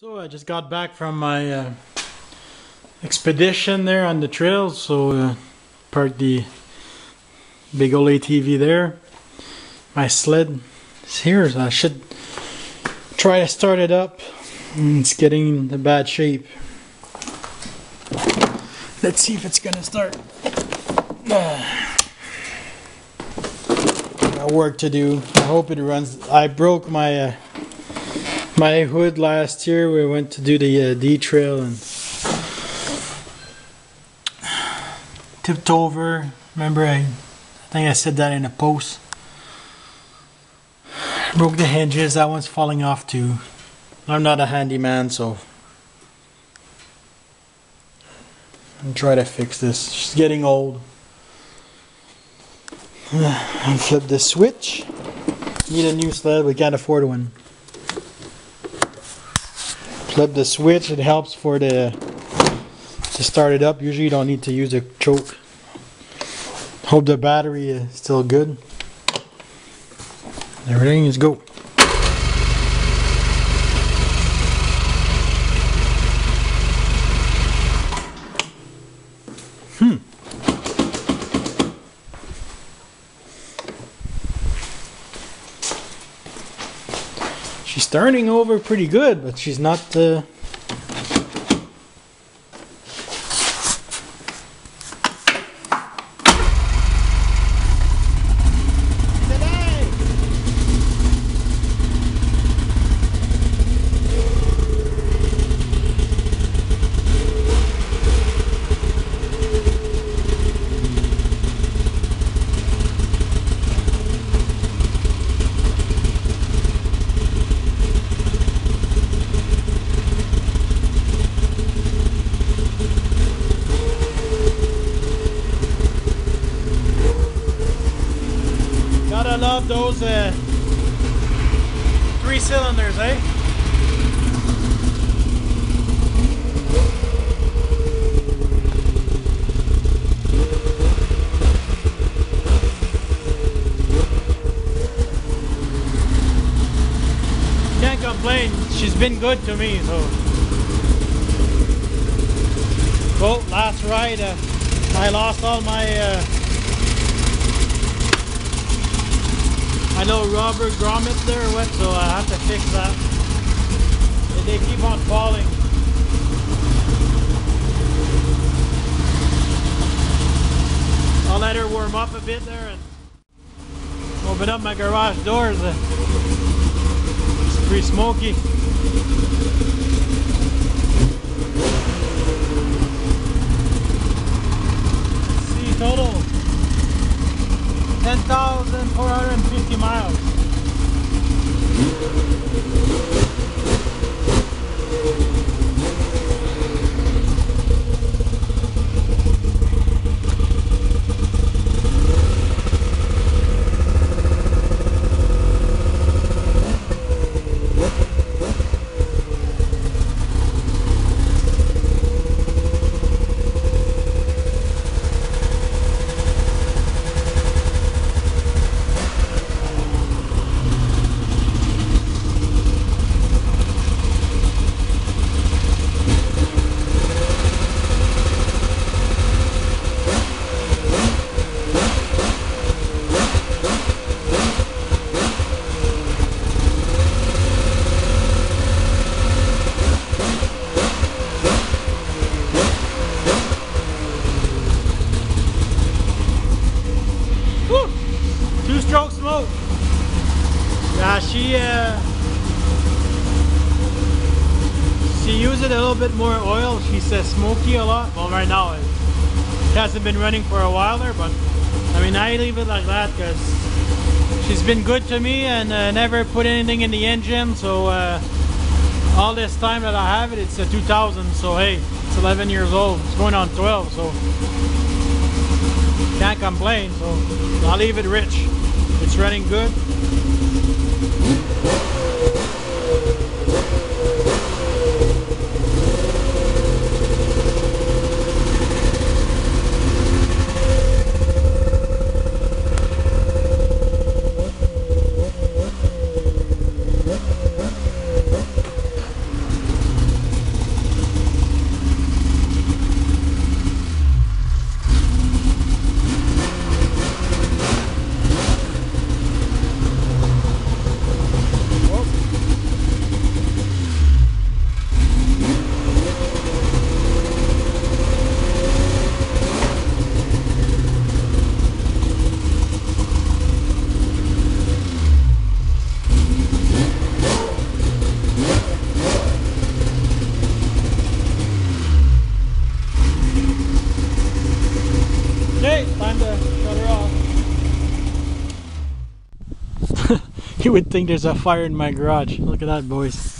So I just got back from my uh, expedition there on the trails. So uh, parked the big old ATV there. My sled is here. So I should try to start it up. It's getting in bad shape. Let's see if it's gonna start. Got work to do. I hope it runs. I broke my. Uh, my hood last year. We went to do the uh, D trail and tipped over. Remember, I, I think I said that in a post. Broke the hinges. That one's falling off too. I'm not a handyman, so I'm try to fix this. She's getting old. Unflip the switch. Need a new sled. We can't afford one flip the switch it helps for the to start it up. Usually you don't need to use a choke. Hope the battery is still good. Everything is go. Hmm turning over pretty good, but she's not. Uh, those uh, three cylinders, eh? Can't complain. She's been good to me, so. Well, last ride, uh, I lost all my. Uh, I know rubber grommets there went, so I have to fix that. They keep on falling. I'll let her warm up a bit there and open up my garage doors. It's pretty smoky. see total 10,450 miles. Uh, she uses a little bit more oil. She says smoky a lot. Well, right now it hasn't been running for a while there, but I mean I leave it like that because she's been good to me and uh, never put anything in the engine. So uh, all this time that I have it, it's a 2000. So hey, it's 11 years old. It's going on 12. So can't complain, so I'll leave it rich. It's running good. Okay, time to shut her off. you would think there's a fire in my garage. Look at that, boys.